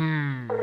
Hmm.